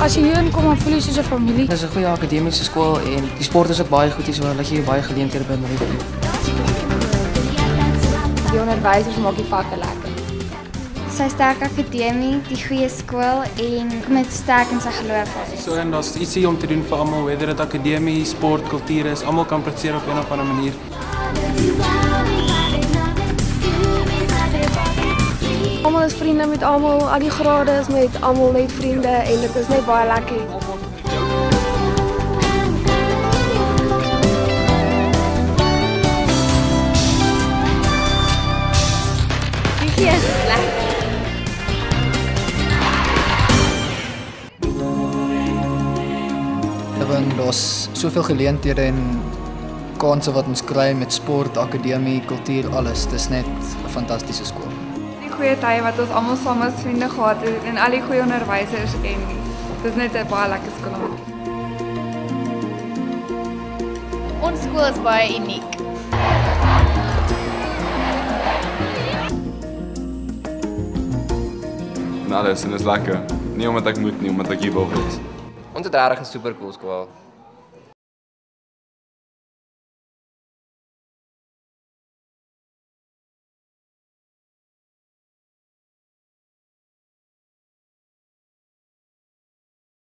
as jy hier inkom, dan voel jy soos 'n familie. Dit is 'n goeie akademiese skool en die sport is ook baie goed hier, so hulle gee jou baie geleenthede binne die groep. Die onderwysers maak die vakke lekker. Sy sterk akademie, die goeie skool en met sterk in sy geloof. So en daar's ietsie om te doen vir almal, whether dit akademie, sport, kultuur is, almal kan presteer op 'n of ander manier. Almal is vriende met almal, al die grade is met almal net vriende en dit is net baie lekker. Gees is lekker. Want daar's soveel geleenthede en kansse wat ons kry met sport, akademie, kultuur, alles. Dis net 'n fantastiese skool. Goeie tye wat ons almal saam as vriende gehad het en al die goeie onderwysers en dis net 'n baie lekker skool om. Ons skool is baie uniek. En alles en is lekker. Nie omdat ek moet nie, omdat ek hier wil wees. Ons het regtig 'n super cool skool.